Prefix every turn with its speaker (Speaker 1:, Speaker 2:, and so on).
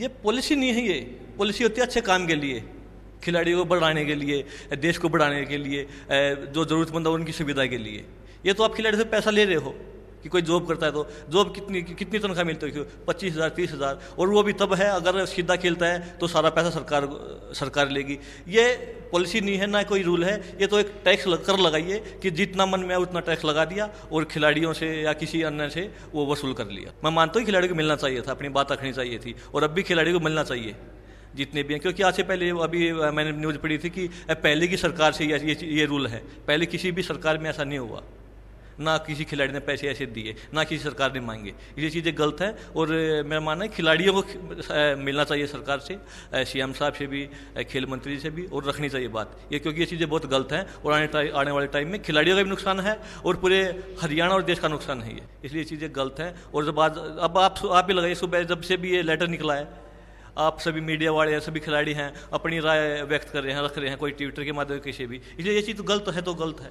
Speaker 1: ये पॉलिसी नहीं है ये। पॉलिसी होती है अच्छे काम के लिए, खिलाड़ियों को बढ़ाने के लिए, देश को बढ़ाने के लिए जो ज़रूरतमंद है उनकी सुविधा के लिए। ये तो आप खिलाड़ी से पैसा ले रहे हो। कि कोई जॉब करता है तो जॉब कितनी कितनी तनख्वाह मिलती है? पच्चीस हज़ार तीस हज़ार। और वो भी तब है अगर सीधा खेलता है तो सारा पैसा सरकार सरकार लेगी। ये पॉलिसी नहीं है ना कोई रूल है। ये तो एक टैक्स लग, कर लगाइए कि जितना मन में उतना टैक्स लगा दिया और खिलाड़ियों से या किसी अन्य से वो वसूल कर लिया। मैं मानता हूँ खिलाड़ी को मिलना चाहिए था अपनी बात रखनी चाहिए थी। और अब भी खिलाड़ी को मिलना चाहिए जितने भी हैं। क्योंकि आज से पहले अभी मैंने न्यूज़ पढ़ी थी कि पहले की सरकार से ये ये रूल है। पहले किसी भी सरकार में ऐसा नहीं हुआ। ना किसी खिलाड़ी ने पैसे ऐसे दिए, ना किसी सरकार ने मांगे। ये चीज़ें गलत है और मेरा मानना है खिलाड़ियों को मिलना चाहिए सरकार से सीएम साहब से भी खेल मंत्री से भी और रखनी चाहिए बात। ये क्योंकि ये चीज़ें बहुत गलत हैं और आने आने वाले टाइम में खिलाड़ियों का भी नुकसान है और पूरे हरियाणा और देश का नुकसान है ये। इसलिए चीज़ें गलत हैं और जब आज, अब आप आप ही लगाइए, सुबह जब से भी ये लेटर निकला है, आप सभी मीडिया वाले हैं, सभी खिलाड़ी हैं, अपनी राय व्यक्त कर रहे हैं, रख रहे हैं, कोई ट्विटर के माध्यम किसी भी। इसलिए ये चीज़ तो गलत है तो गलत है।